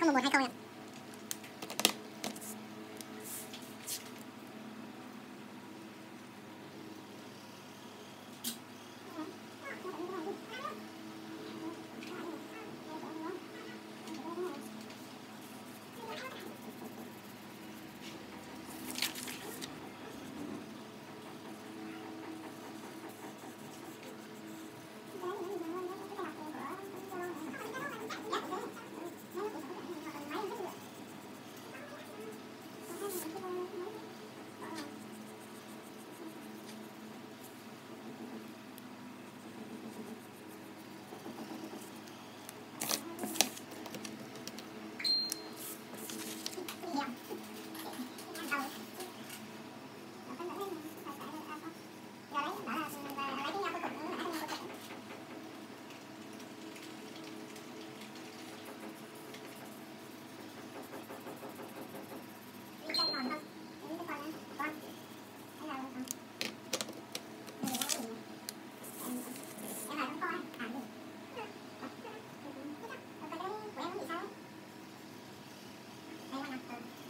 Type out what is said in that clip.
他们不太漂亮。Thank you.